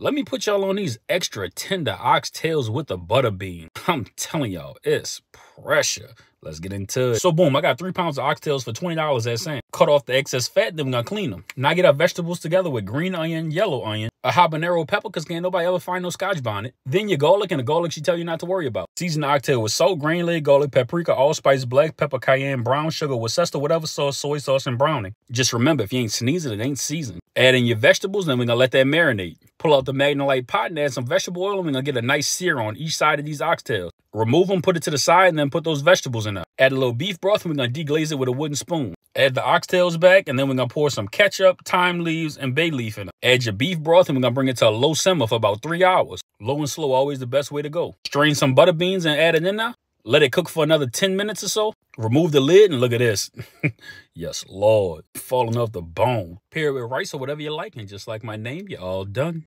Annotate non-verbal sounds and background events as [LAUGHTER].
let me put y'all on these extra tender oxtails with the butter bean. [LAUGHS] I'm telling y'all, it's pressure. Let's get into it. So boom, I got three pounds of oxtails for $20 at Sam. Cut off the excess fat, then we're gonna clean them. Now I get our vegetables together with green onion, yellow onion, a habanero pepper, because can't nobody ever find no scotch bonnet. Then your garlic, and the garlic she tell you not to worry about. Season the oxtail with salt, green leg garlic, paprika, allspice, black pepper, cayenne, brown sugar, Worcester, whatever sauce, soy sauce, and browning. Just remember, if you ain't sneezing, it ain't seasoned. Add in your vegetables, then we're gonna let that marinate. Pull out the Magnalite pot and add some vegetable oil, and we're gonna get a nice sear on each side of these oxtails. Remove them, put it to the side, and then put those vegetables in there. Add a little beef broth, and we're gonna deglaze it with a wooden spoon. Add the oxtails back, and then we're gonna pour some ketchup, thyme leaves, and bay leaf in it. Add your beef broth, and we're gonna bring it to a low simmer for about three hours. Low and slow, always the best way to go. Strain some butter beans and add it in there. Let it cook for another 10 minutes or so. Remove the lid and look at this. [LAUGHS] yes, Lord. Falling off the bone. Pair it with rice or whatever you like, and just like my name, you're all done.